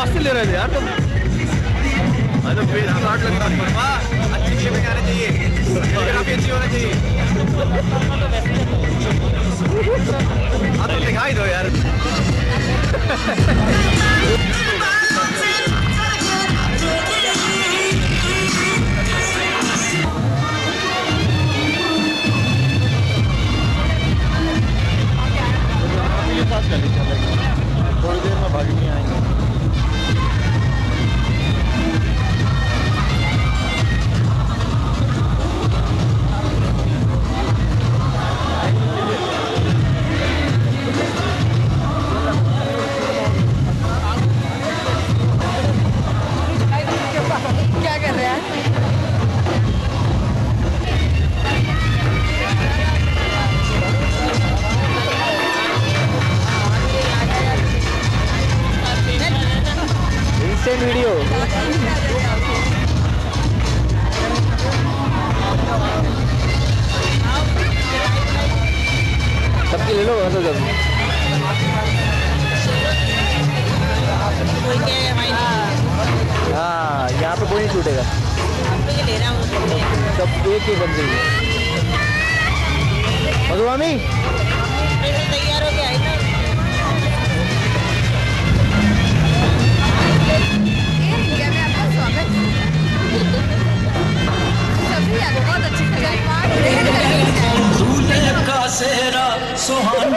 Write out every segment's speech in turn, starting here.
Fast ले रहे थे यार तुम। अरे पेज स्टार्ट लग रहा है अच्छी अच्छी होना चाहिए। वीडियो। सबकी ले लो मतलब जब हाँ यहाँ पे कोई नहीं छूटेगा। सब एक ही बन गई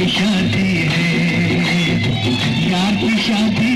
की शादी है। यार की शादी